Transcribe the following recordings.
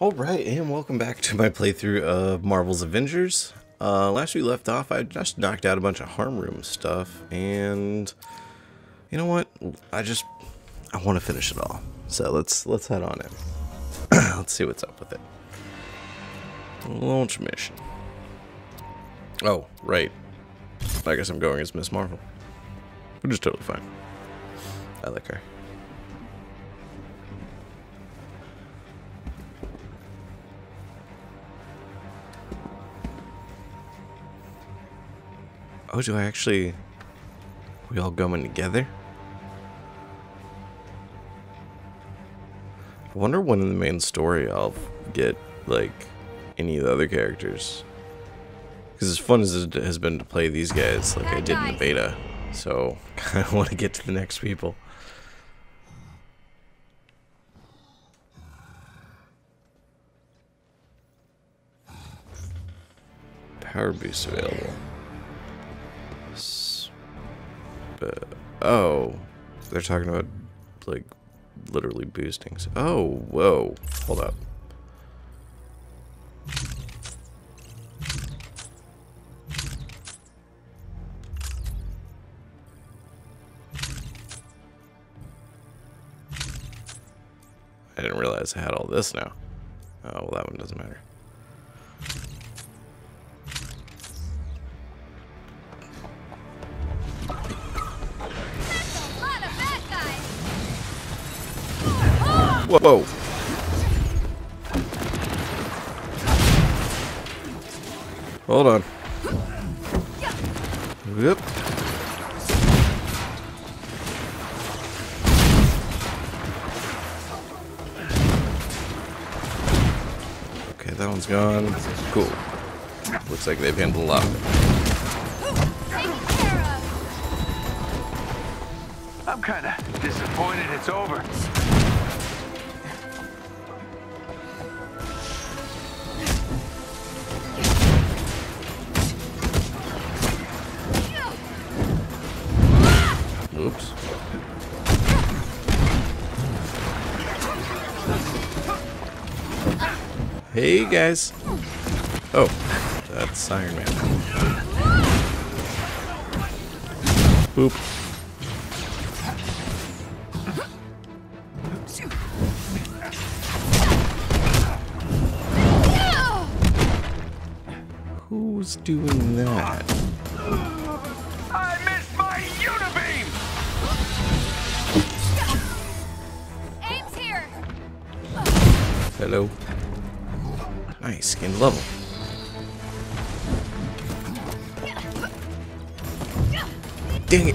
Alright, and welcome back to my playthrough of Marvel's Avengers. Uh, last we left off, I just knocked out a bunch of harm room stuff, and you know what? I just I want to finish it all. So let's let's head on in. let's see what's up with it. Launch mission. Oh, right. I guess I'm going as Ms. Marvel, which is totally fine. I like her. Oh, do I actually... We all going together? I wonder when in the main story I'll get, like, any of the other characters. Because as fun as it has been to play these guys, like I did in the beta. So, I want to get to the next people. Power boost available. Oh, they're talking about like literally boosting. Oh, whoa. Hold up. I didn't realize I had all this now. Oh, well, that one doesn't matter. Whoa. Hold on. Yep. Okay, that one's gone. Cool. Looks like they've handled a lot I'm kind of disappointed it's over. Hey guys. Oh, that's Iron Man. Boop. Who's doing that? I missed my unibeam! Aim's here. Hello. Nice, skin level. Dang it.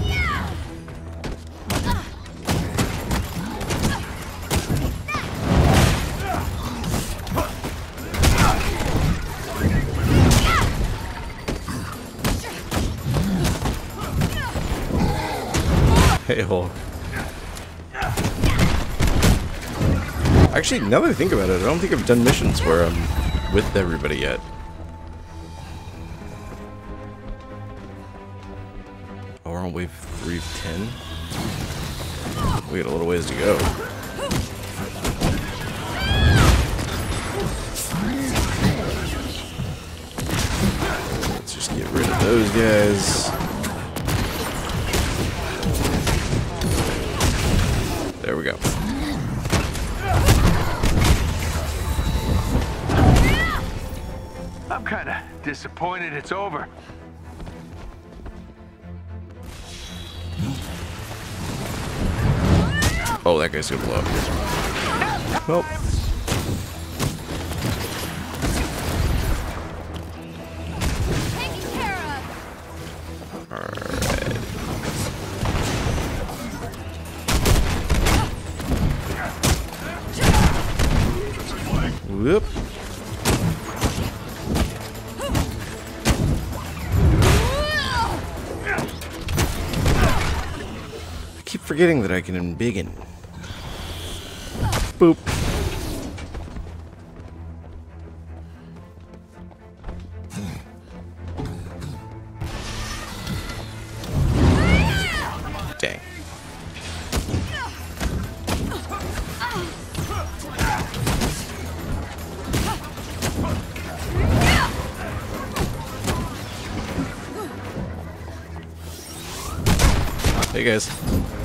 Hey. Actually, now that I think about it, I don't think I've done missions where I'm with everybody yet. Oh, we're on wave 3 of 10? We got a little ways to go. Let's just get rid of those guys. It's over. Oh, that guy's gonna blow up. Nope. forgetting that I can embiggen. Boop. Dang. Hey guys.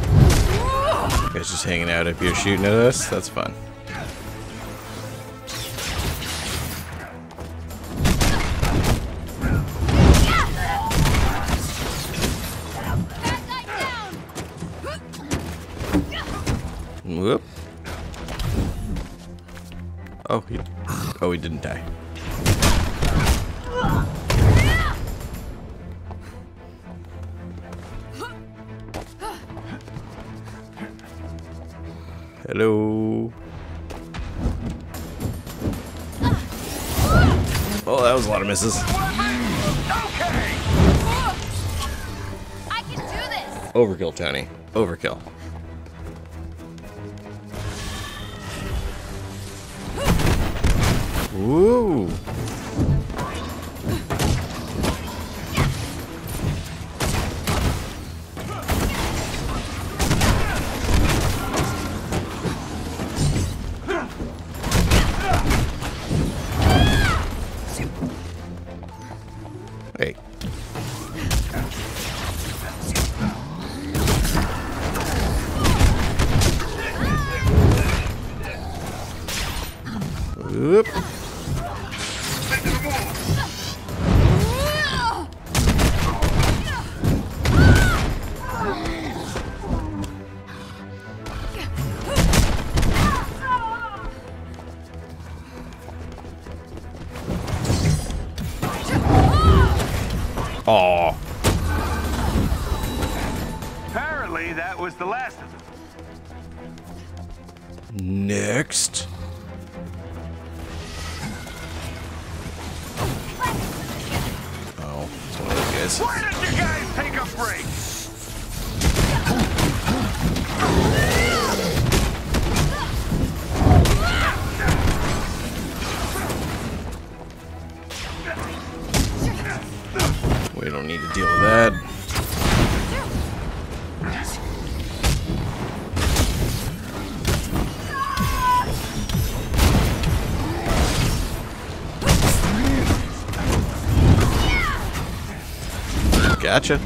Guys just hanging out up here shooting at us? That's fun. Misses. Okay! I can do this! Overkill, Tony. Overkill. Gotcha.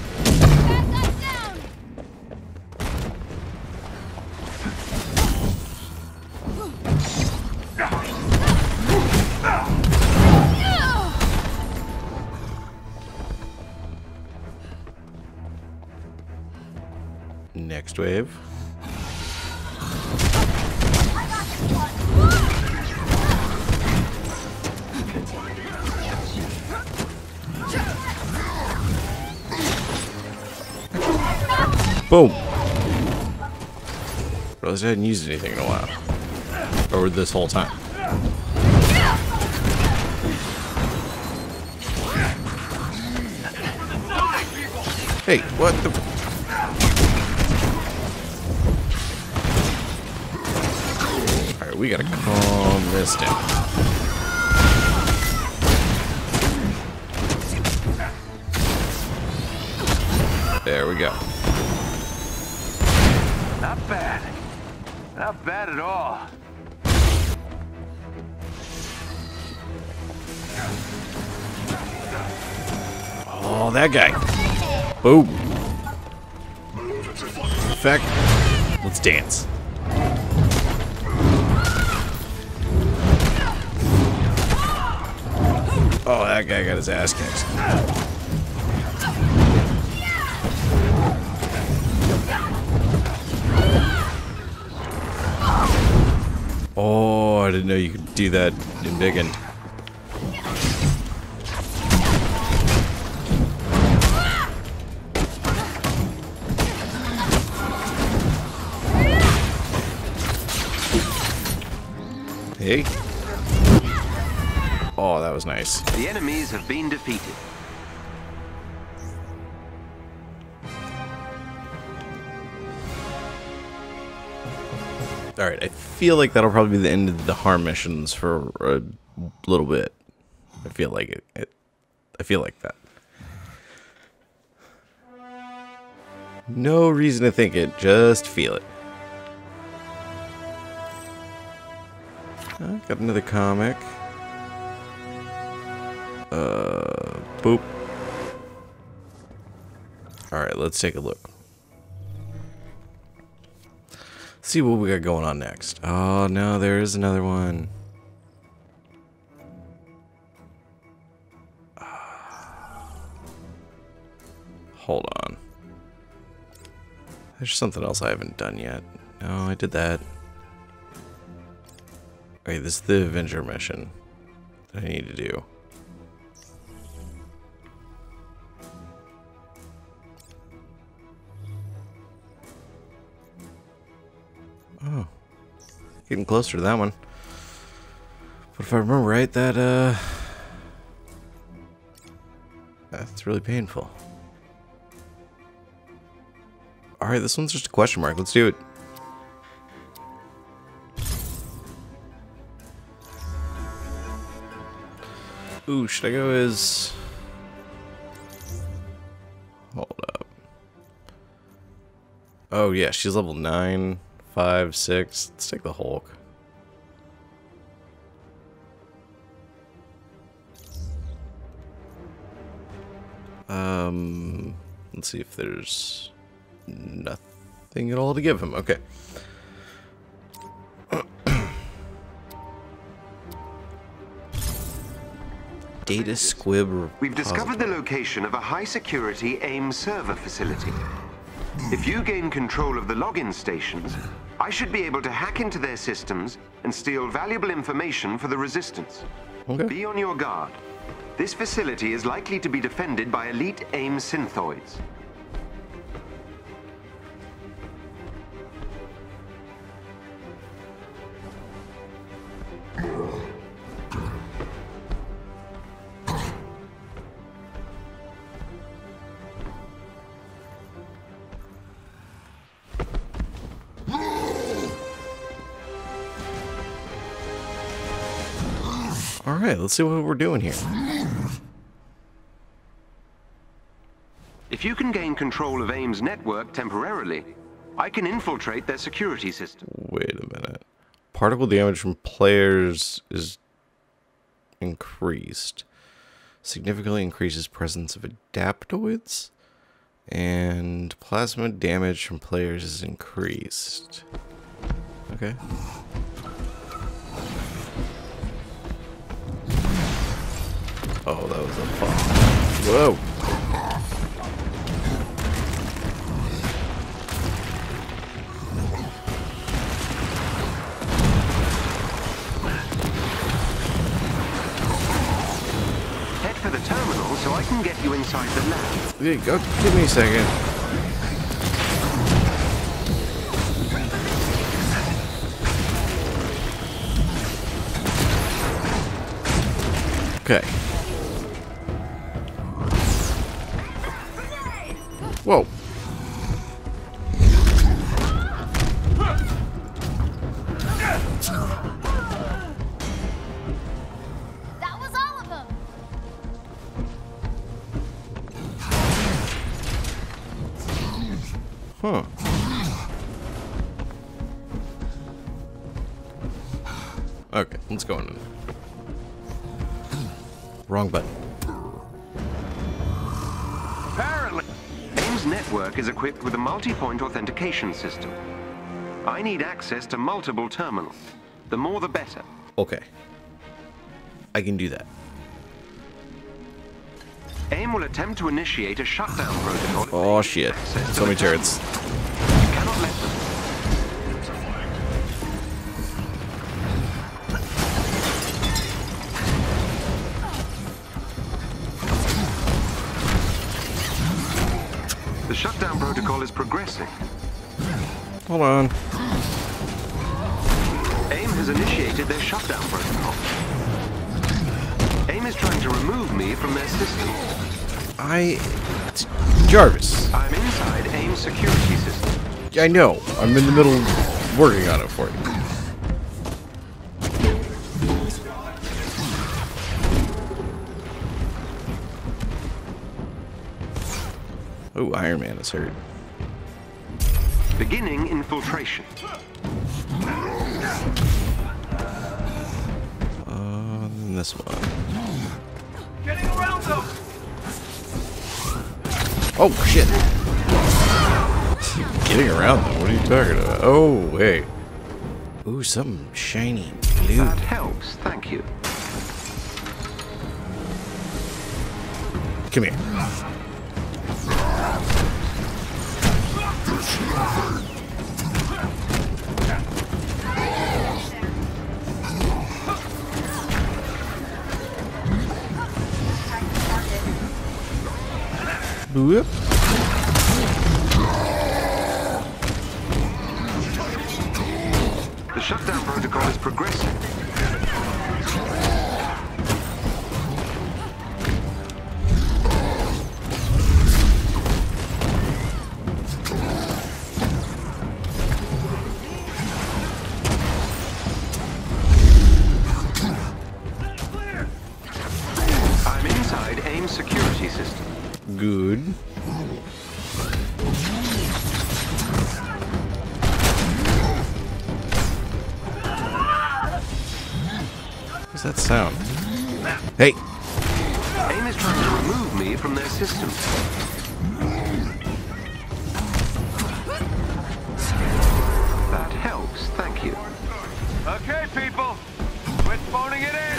I hadn't used anything in a while. Or this whole time. Hey, what the? Alright, we gotta calm this down. There we go. Not bad. Not bad at all. Oh, that guy. Boom. Effect. Let's dance. Oh, that guy got his ass kicked. Oh, I didn't know you could do that in Big End. Hey. Oh, that was nice. The enemies have been defeated. Alright, I feel like that'll probably be the end of the harm missions for a little bit. I feel like it. it I feel like that. No reason to think it, just feel it. Uh, got another comic. Uh, boop. Alright, let's take a look. Let's see what we got going on next. Oh no, there is another one. Ah. Hold on. There's something else I haven't done yet. No, I did that. Wait, this is the Avenger mission that I need to do. Closer to that one. But if I remember right, that, uh... That's really painful. Alright, this one's just a question mark. Let's do it. Ooh, should I go as... Hold up. Oh yeah, she's level 9, 5, 6. Let's take the Hulk. Um, let's see if there's nothing at all to give him. Okay. Data squib. We've discovered the location of a high-security AIM server facility. If you gain control of the login stations, I should be able to hack into their systems and steal valuable information for the Resistance. Okay. Be on your guard. This facility is likely to be defended by elite AIM synthoids. All right, let's see what we're doing here. If you can gain control of AIM's network temporarily, I can infiltrate their security system. Wait a minute. Particle damage from players is increased. Significantly increases presence of adaptoids. And plasma damage from players is increased. Okay. Oh, that was a fun. Whoa. For the terminal so I can get you inside the lab. Okay, go. Give me a second. Okay. Whoa. Okay, let's go in. Wrong button. Apparently. AIM's network is equipped with a multi-point authentication system. I need access to multiple terminals. The more the better. Okay. I can do that. AIM will attempt to initiate a shutdown protocol. Oh shit. gain access to So many turrets. The shutdown protocol is progressing. Hold on. AIM has initiated their shutdown protocol. AIM is trying to remove me from their system. I. Jarvis. I'm inside AIM's security system. I know. I'm in the middle of working on it for you. Oh, Iron Man is hurt. Beginning infiltration. Uh, and this one. Getting around them! Oh shit! getting around them. What are you talking about? Oh, wait. Ooh, something shiny blue. That helps, thank you. Whoop. You. Okay, people. Quit phoning it in.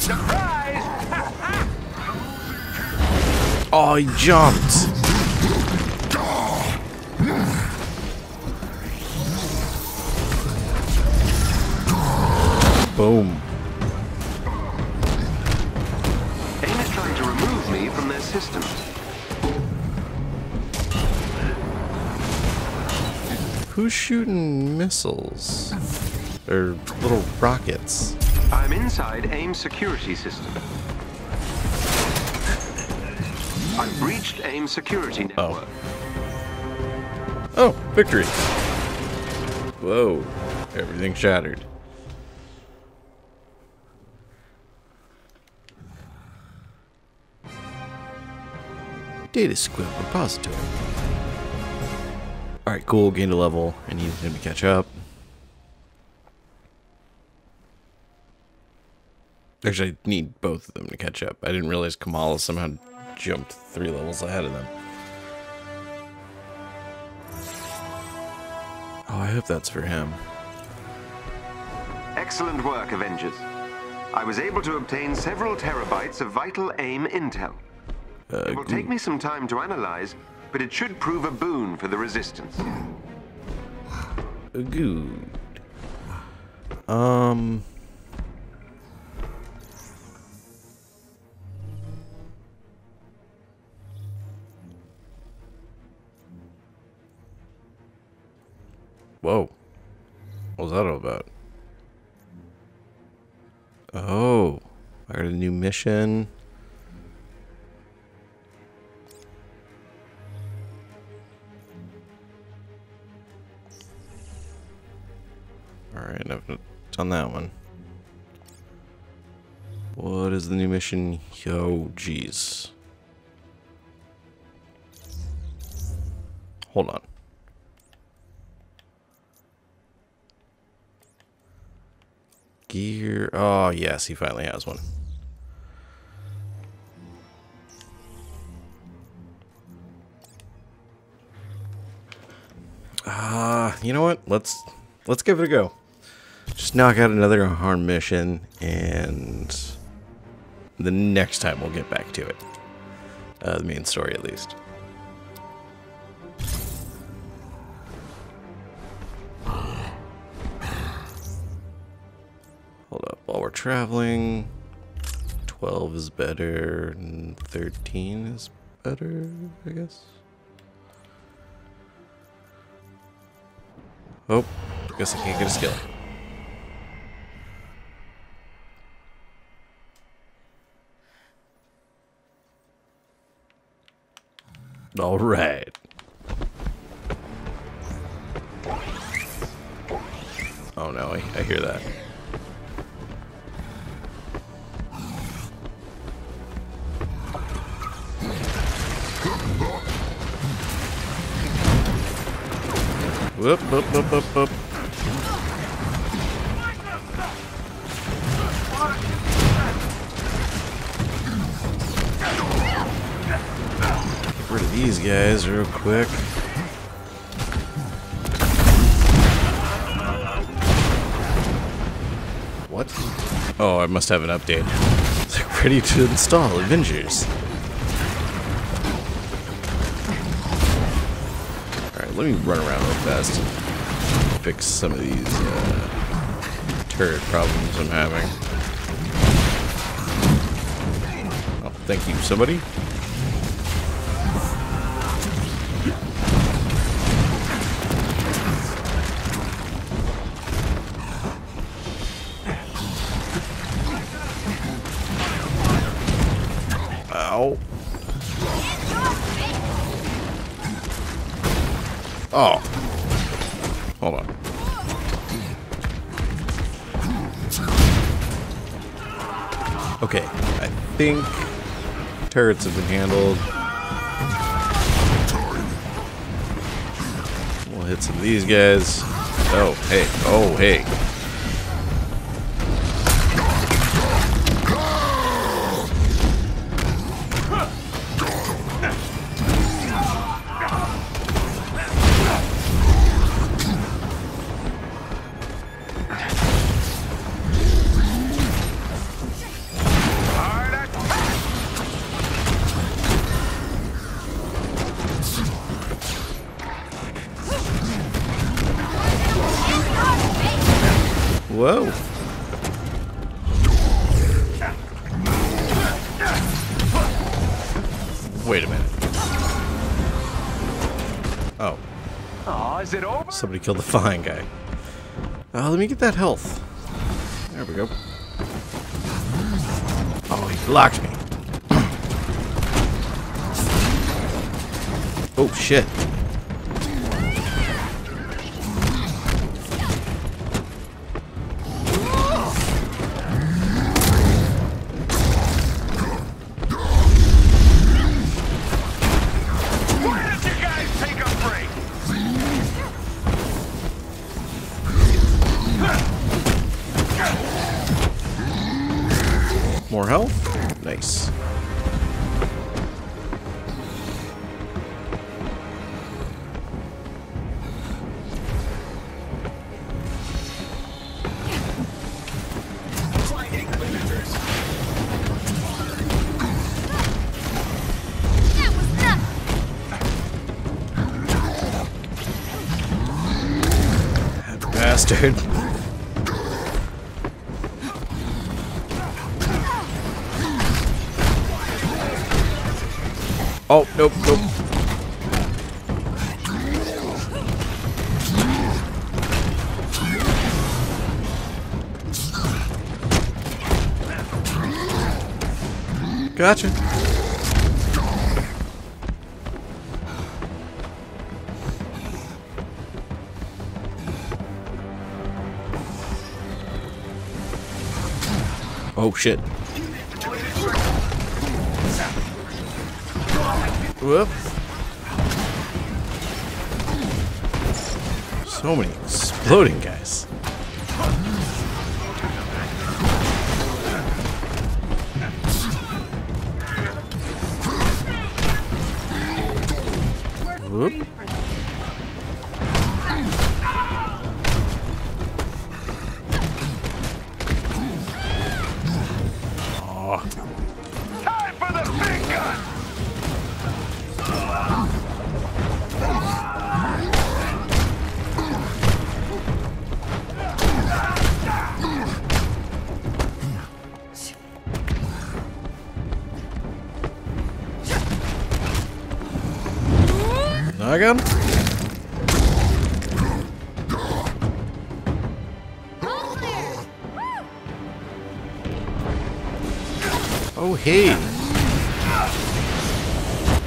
Surprise! Oh, he jumped! Boom. Who's shooting missiles? Or little rockets? I'm inside AIM security system. I've breached AIM security oh. network. Oh, victory! Whoa, everything shattered. Data Squib repository. Alright, cool, gained a level. I need him to catch up. Actually, I need both of them to catch up. I didn't realize Kamala somehow jumped three levels ahead of them. Oh, I hope that's for him. Excellent work, Avengers. I was able to obtain several terabytes of vital AIM intel. Uh, It will take me some time to analyze, but it should prove a boon for the Resistance. Good. Um. Whoa. What was that all about? Oh. I got a new mission. Alright, I've done that one. What is the new mission? Yo, jeez. Hold on. Gear. Oh, yes, he finally has one. Ah, you know what? Let's let's give it a go. Just knock out another harm mission, and the next time we'll get back to it. Uh, the main story, at least. Hold up, while we're traveling, 12 is better, and 13 is better, I guess. Oh, I guess I can't get a skill. All right. Oh no, I, I hear that. Whoop, whoop, whoop, whoop, whoop. These guys real quick. What? Oh, I must have an update. Like ready to install Avengers. Alright, let me run around real fast and fix some of these uh, turret problems I'm having. Oh, thank you. Somebody? Oh. Hold on. Okay, I think turrets have been handled. We'll hit some of these guys. Oh, hey. Oh, hey. Somebody killed the fine guy. Uh, let me get that health. There we go. Oh, he locked me. oh, shit. More health? Nice. Oh, nope, nope. Gotcha. Oh shit. Whoop. So many exploding guys.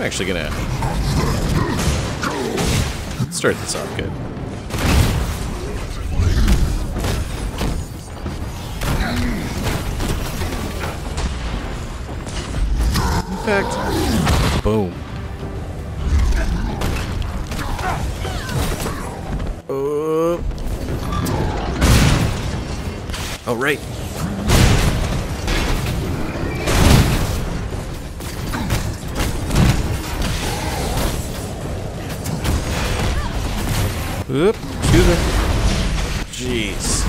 I'm actually gonna start this off good. In fact, boom. Oh, right. Oop, excuse me. Jeez.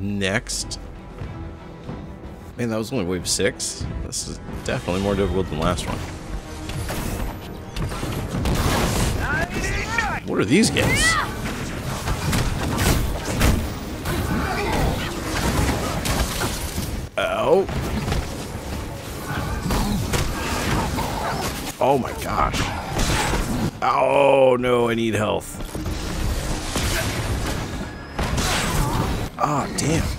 Next. Man, that was only wave six. This is definitely more difficult than last one. What are these guys? Ow. Oh my gosh. Oh no, I need health. Ah, damn.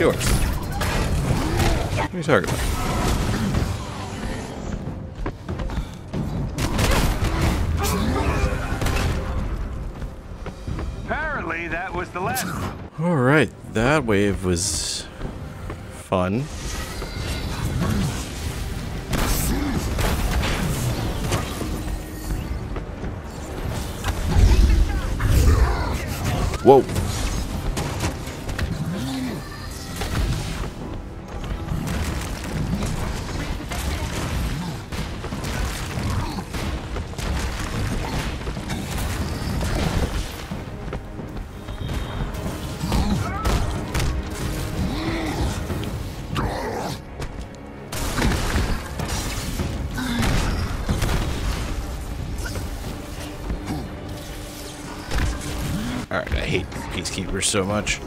Yours. What are you talking about? Apparently, that was the last. Alright, that wave was fun. Whoa. So much.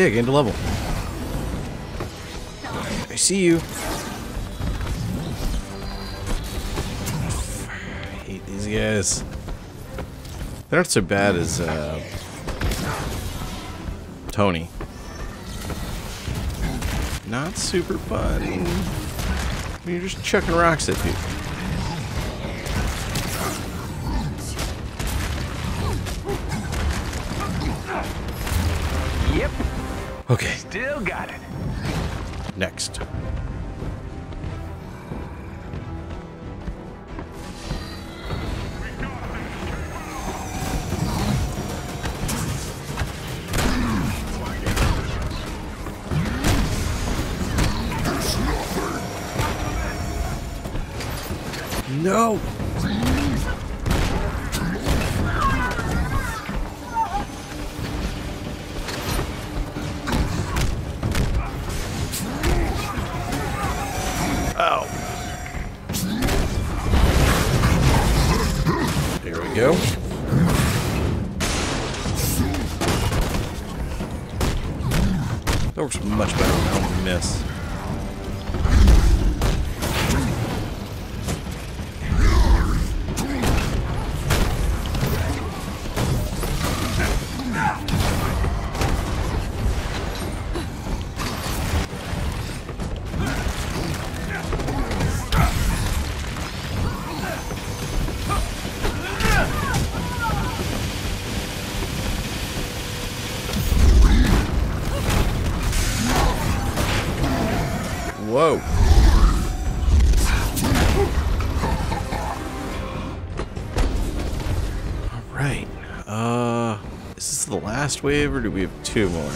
Yeah, gained a level. I see you. I hate these guys. They're not so bad as uh, Tony. Not super fun. You're just chucking rocks at people. Okay, still got it. next. No. Whoa. All right. Uh, is this the last wave or do we have two more?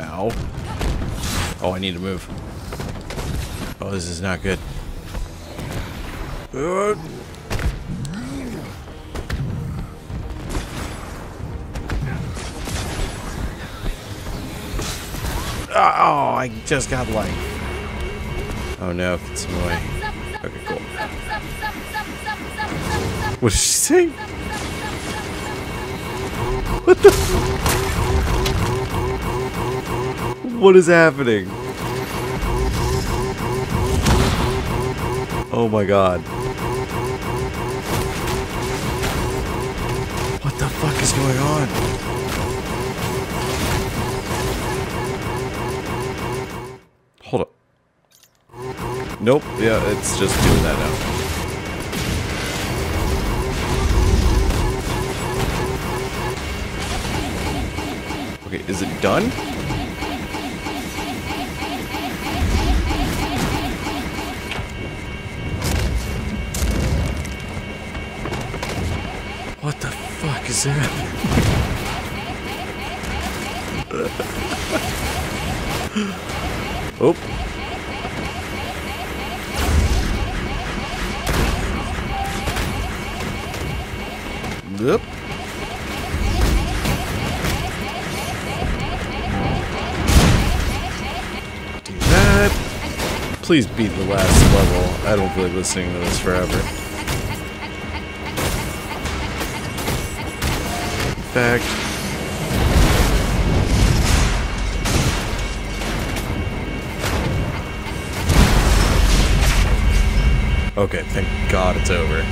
Ow. Oh, I need to move. Oh, this is not good. Uh. I just got life. Oh no, it's annoying. Okay, cool. What did she say? What the? What is happening? Oh my god. What the fuck is going on? Nope, yeah, it's just doing that now. Okay, is it done? What the fuck is that? oh. Yep. Do that. Please beat the last level. I don't like listening to this forever. Fact. Okay, thank God it's over.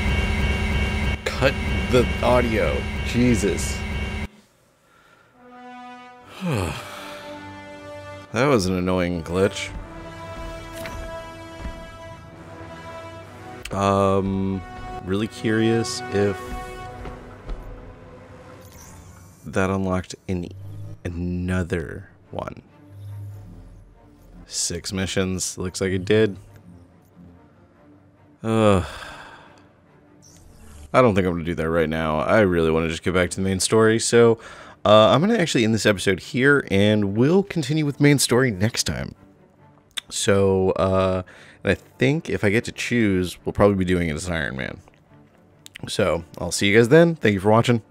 Cut the audio. Jesus. that was an annoying glitch. Um, really curious if that unlocked any another one. Six missions. Looks like it did. Uh, I don't think I'm going to do that right now. I really want to just get back to the main story. So uh, I'm going to actually end this episode here, and we'll continue with main story next time. So, uh, I think if I get to choose, we'll probably be doing it as Iron Man. So I'll see you guys then. Thank you for watching.